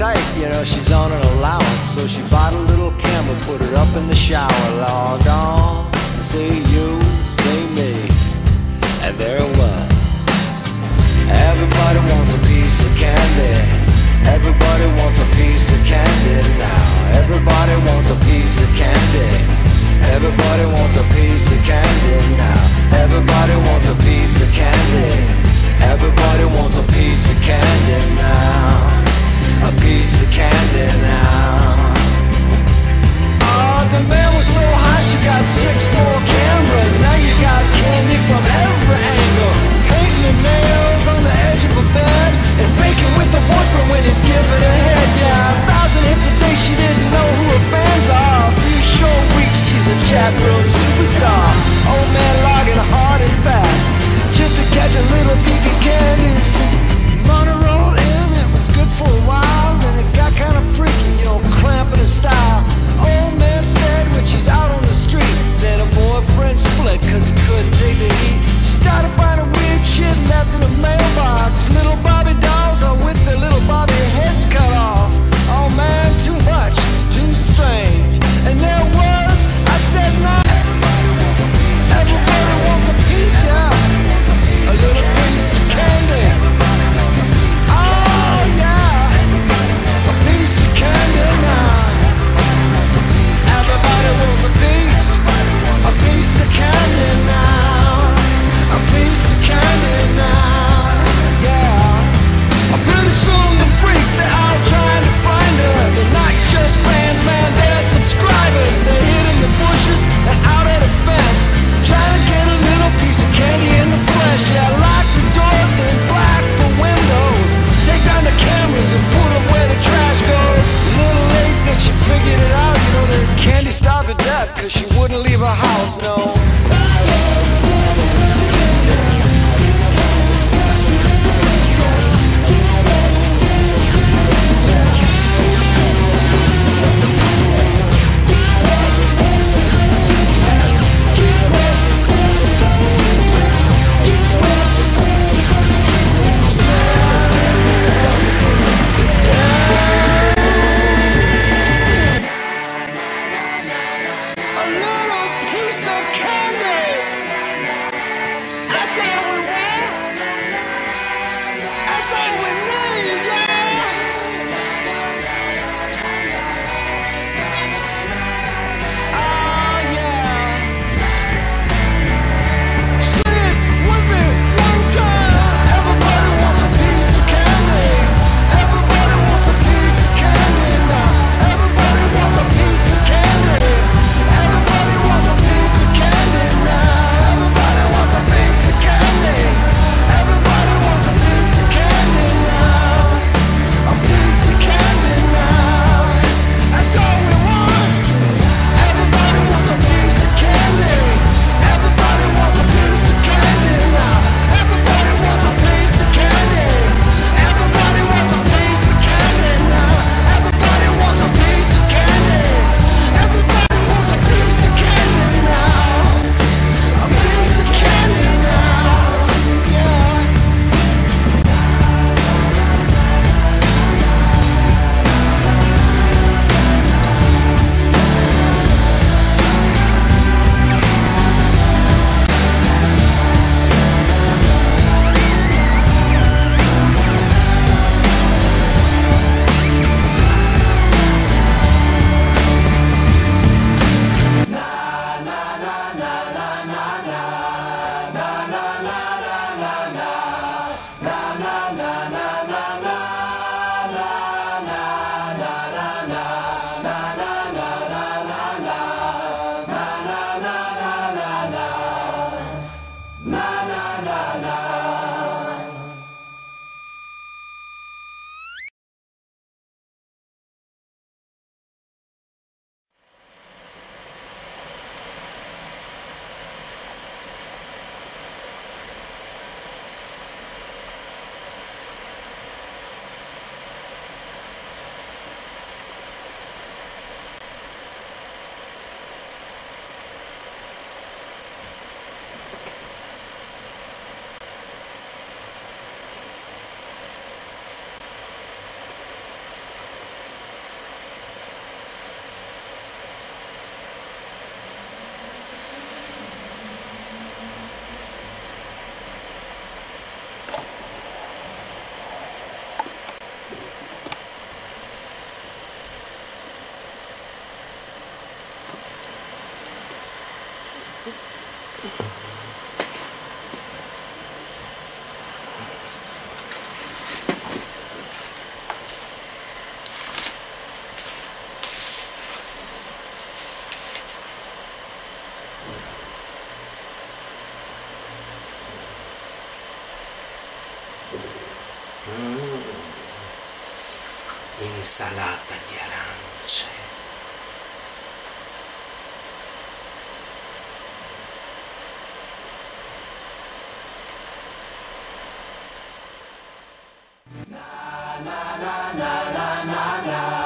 Well, she's on an allowance, so she bought a little camera, put it up in the shower, log on. See you, see me, and there it was. Everybody wants a piece of candy. Everybody wants a piece of candy now. Everybody wants a piece of candy. Everybody wants a piece of candy now. Everybody insalata di arance. na na na na na.